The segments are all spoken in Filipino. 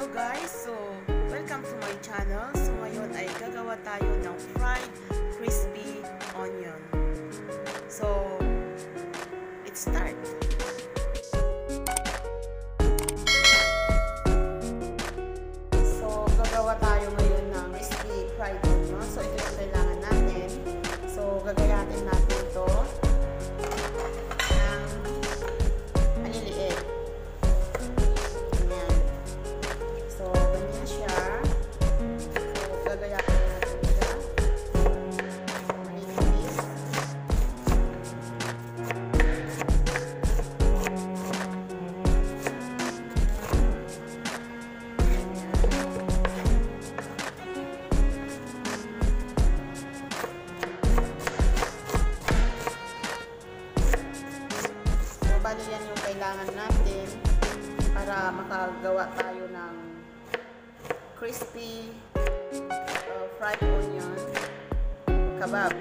Hello guys! So, welcome to my channel. So, ngayon ay gagawa tayo ng fried crispy onion. So, let's start! bali yan yung kailangan natin para makagawa tayo ng crispy uh, fried onion kebab.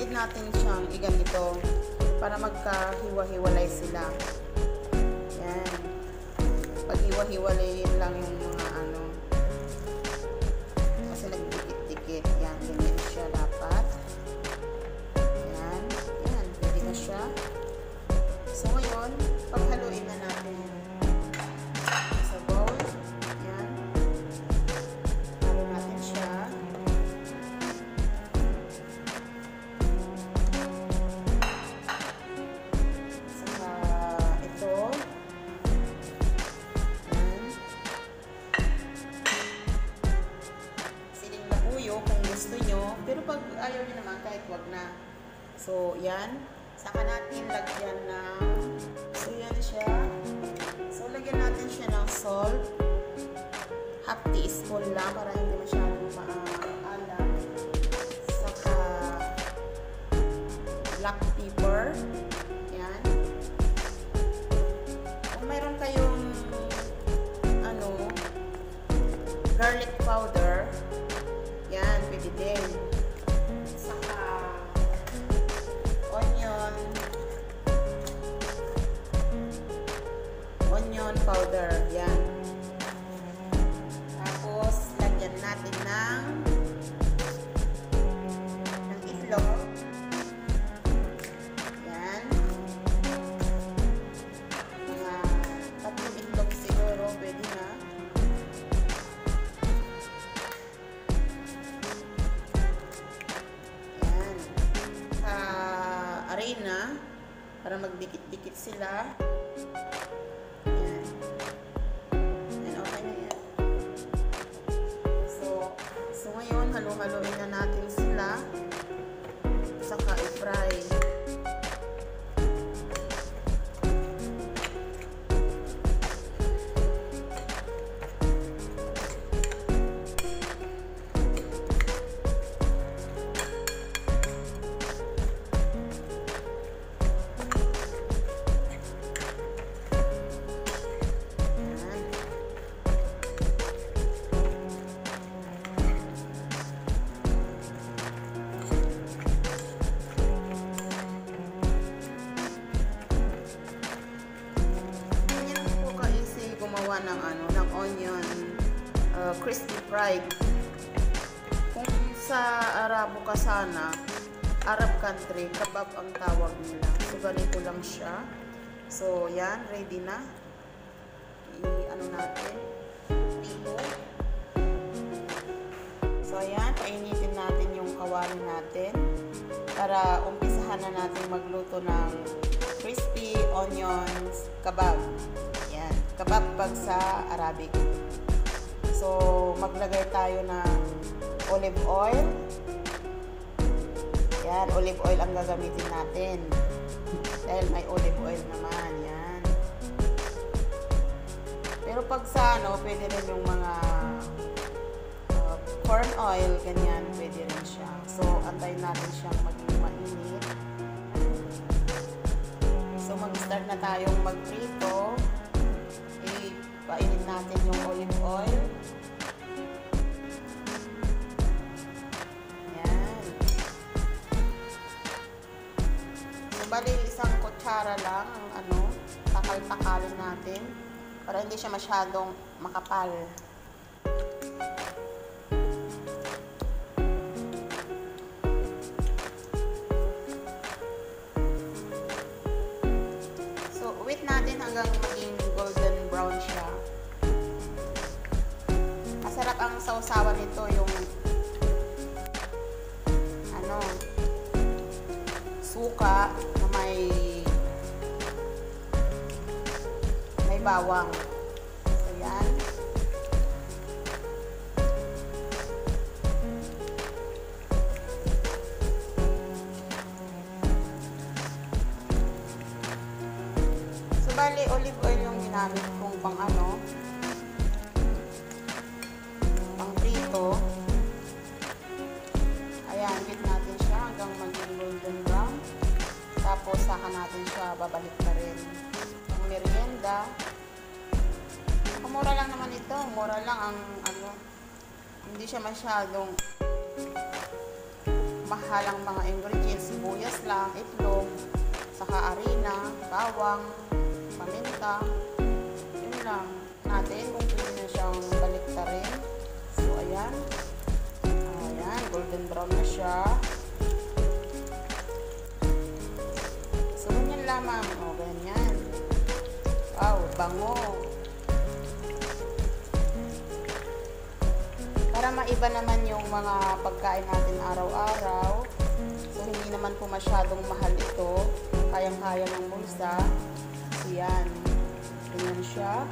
need natin siyang iganito para magkahiwa-hiwalay sila. Yan. Paghiwa-hiwalayin lang yung mga ano. Kasi nagdikit-dikit. Yan, ganyan. yan. Saka natin lagyan ng so siya. So lagyan natin siya ng salt. Half teaspoon lang para hindi masyadong fried. Kung sa Arabo ka sana, Arab country, kebab ang tawag nila. So, ganito lang siya. So, yan, ready na. I-ano natin. Tipo. So, ayan, painitin natin yung kawali natin para umpisahan na natin magluto ng crispy onions kebab. Yan, kebab pag sa Arabic. So, maglagay tayo ng olive oil. Yan, olive oil ang gagamitin natin. Dahil may olive oil naman. Yan. Pero pag sa ano, pwede rin yung mga uh, corn oil, ganyan, pwede rin siya. So, antayin natin siyang maging mainit. So, mag-start na tayong magprito. Ipainin natin yung olive oil. Bali, isang kutsara lang ang ano, takal-takalin natin para hindi siya masyadong makapal. So, wait natin hanggang maging golden brown siya. Masarap ang sausawan nito yung bawang. So, yan. So, bali, olive oil yung ginamit kong pang ano, pang prito. Ayan, hit natin siya hanggang maging golden brown. Tapos, saka natin siya babalik merienda. Mura lang naman ito. Mura lang ang ano. Hindi siya masyadong mahal ang mga ingredients. Sibuyas lang, itlog, saka harina, bawang, paminta. Yun lang natin Maiba naman yung mga pagkain natin araw-araw. So, hindi naman po masyadong mahal ito. Kayang-kaya ng bulsa. So, yan. Ganyan siya.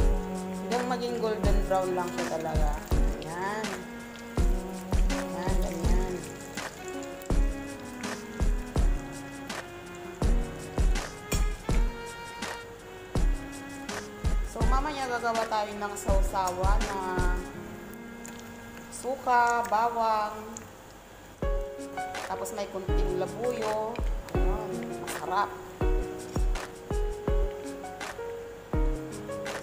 Hanggang maging golden brown lang siya talaga. Yan. Yan, ganyan. So, mamaya gagawa tayo ng sausawa na suka, bawang, tapos may kunting labuyo. Ayun, masarap.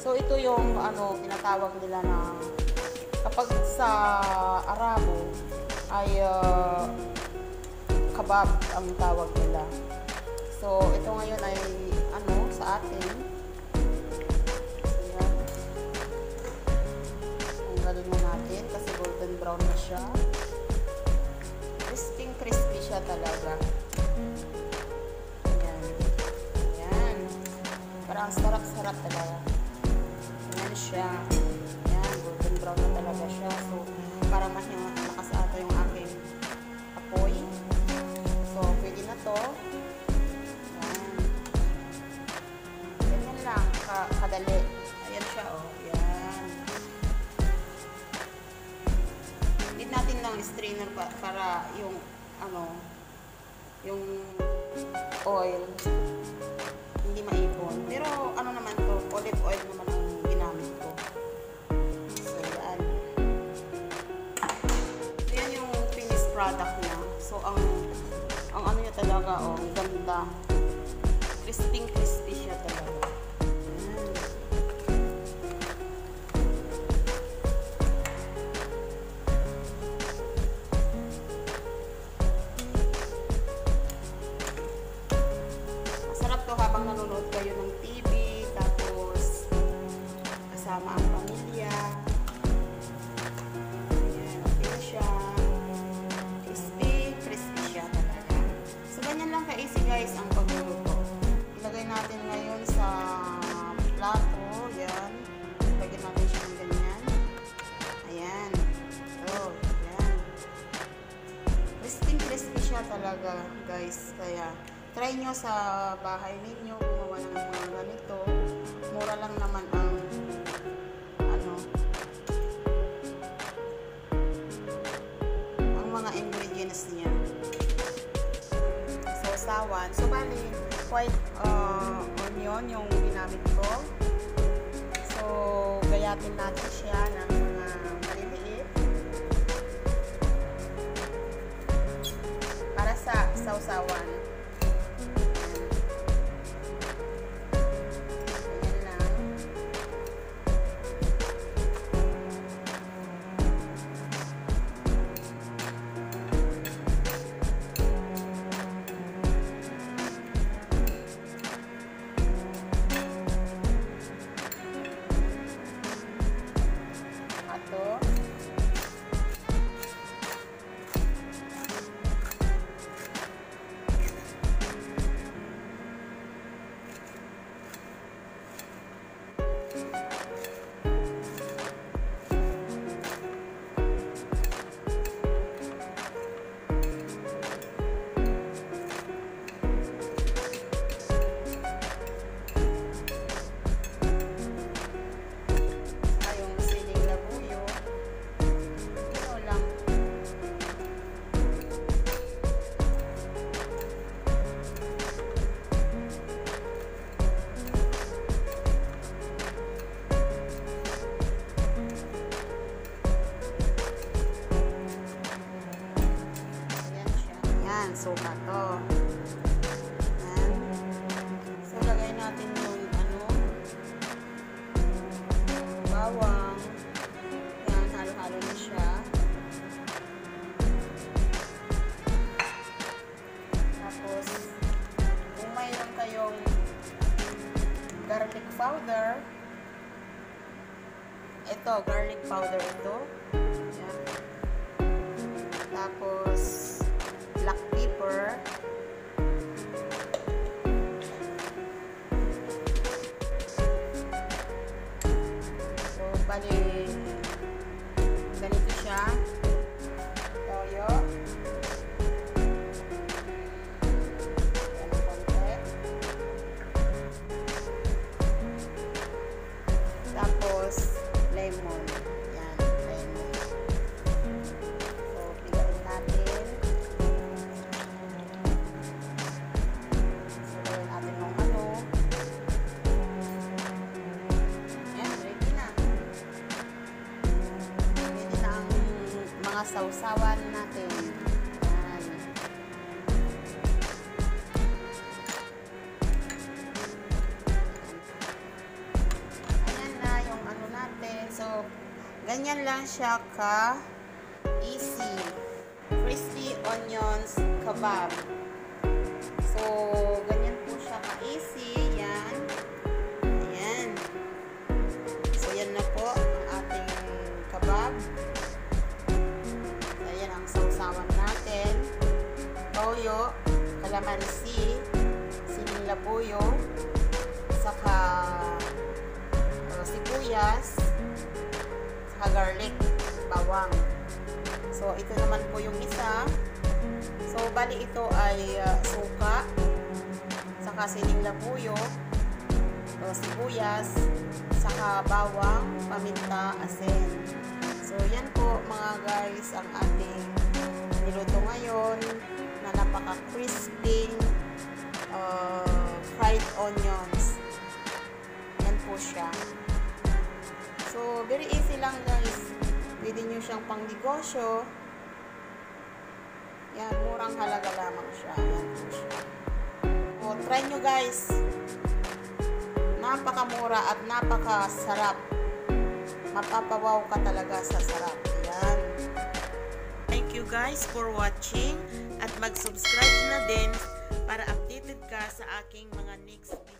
So, ito yung ano, tinatawag nila na kapag sa Arabo ay uh, kabab ang tawag nila. So, ito ngayon ay ano, sa atin. Kasi golden brown na siya. Crispy crispy siya talaga. Ayan. Ayan. Parang sarap-sarap talaga. Ayan siya. Ano, yung oil hindi maipon. Pero, ano naman to, olive oil naman ang ginamit ko. So, yan. So, yan yung finished product niya. So, ang, ang ano niya talaga, oh, ganda. Crispy, crispy siya talaga. manood kayo ng TV, tapos kasama ang pamilya. Ayan, okay siya. Crispy, crispy siya talaga. So, ganyan lang ka-easy guys ang pagluluto. Ilagay natin ngayon sa plato. Ayan. Lagyan natin siya ng ganyan. Ayan. Oh, ayan. Crispy, crispy siya talaga guys. Kaya, try nyo sa bahay ninyo gumawa ng mga ganito. Mura lang naman ang ano ang mga ingredients niya. So, sawan. So, bali, white uh, onion yung ginamit ko. So, gayatin natin siya ng mga maliliit. Para sa sausawan. Sausawan natin. Yan. Ayan na yung ano natin. So, ganyan lang siya ka easy. Crispy onions kebab. So, ganyan kalamansi, siling labuyo, saka uh, sibuyas, saka garlic, bawang. So, ito naman po yung isa. So, bali ito ay uh, suka, saka siling labuyo, uh, sibuyas, saka bawang, paminta, asin. So, yan po mga guys ang ating niluto ngayon napaka-crispy uh, fried onions. Yan po siya. So, very easy lang guys. Pwede nyo siyang pang negosyo. Yan, murang halaga lamang siya. Yan po siya. So, try nyo guys. Napakamura at napakasarap. Mapapawaw ka talaga sa sarap. Yan. Thank you guys for watching at mag-subscribe na din para updated ka sa aking mga next video.